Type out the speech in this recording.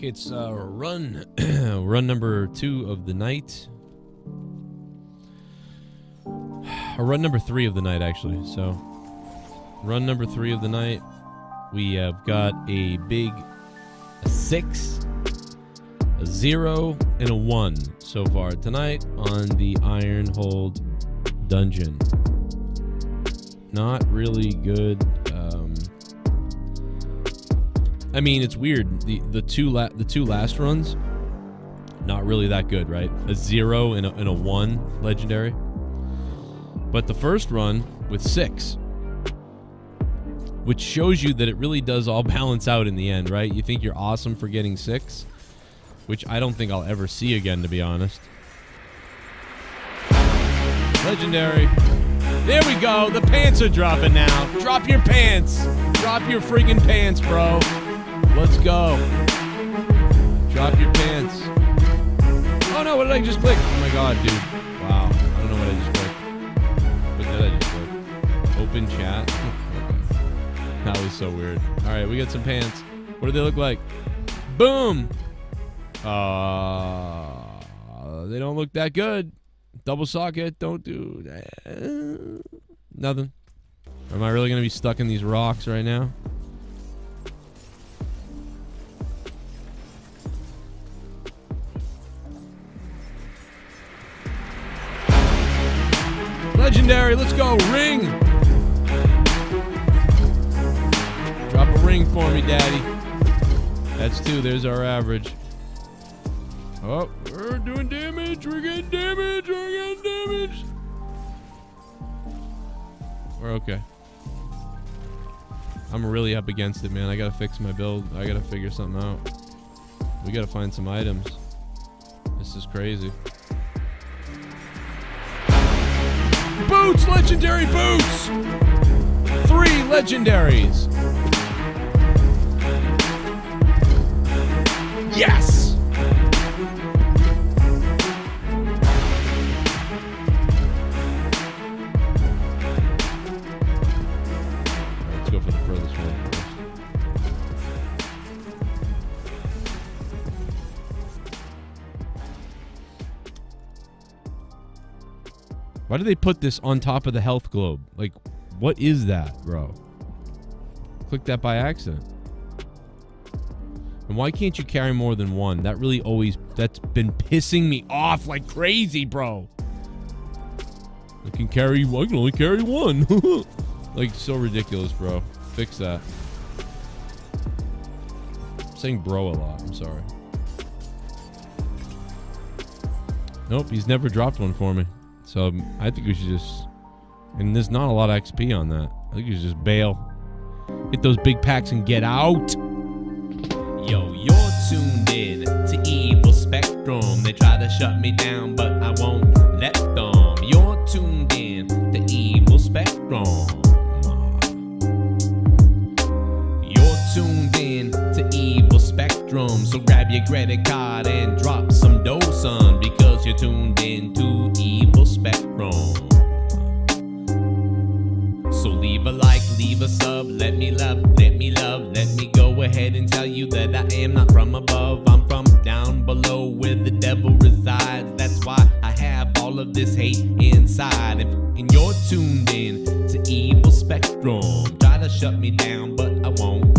It's uh, run run number two of the night. Or run number three of the night, actually. So, run number three of the night. We have got a big a six, a zero, and a one so far tonight on the Iron Hold dungeon. Not really good. Um, I mean, it's weird. The the two la- the two last runs, not really that good, right? A zero and a, and a one legendary. But the first run with six, which shows you that it really does all balance out in the end, right? You think you're awesome for getting six, which I don't think I'll ever see again, to be honest. Legendary. There we go. The pants are dropping now. Drop your pants. Drop your freaking pants, bro. Let's go. Drop your pants. Oh no, what did I just click? Oh my god, dude. Wow. I don't know what I just clicked. What did I just click? Open chat. that was so weird. Alright, we got some pants. What do they look like? Boom! Uh, they don't look that good. Double socket, don't do that. Nothing. Am I really going to be stuck in these rocks right now? Legendary, let's go. Ring. Drop a ring for me, daddy. That's two. There's our average. Oh, we're doing damage. We're getting damage. We're getting damage. We're okay. I'm really up against it, man. I gotta fix my build. I gotta figure something out. We gotta find some items. This is crazy. Boots! Legendary boots! Three legendaries. Yes! Why do they put this on top of the health globe? Like, what is that, bro? Click that by accident. And why can't you carry more than one? That really always, that's been pissing me off like crazy, bro. I can carry, I can only carry one. like, so ridiculous, bro. Fix that. I'm saying bro a lot. I'm sorry. Nope, he's never dropped one for me. So um, I think we should just. And there's not a lot of XP on that. I think we should just bail. Get those big packs and get out. Yo, you're tuned in to Evil Spectrum. They try to shut me down, but I won't let them. You're tuned in to Evil Spectrum. You're tuned in to Evil Spectrum. So grab your credit card and drop some dough, son, because you're tuned in to Evil So leave a like, leave a sub, let me love, let me love, let me go ahead and tell you that I am not from above, I'm from down below where the devil resides. That's why I have all of this hate inside. If, and you're tuned in to Evil Spectrum. Try to shut me down, but I won't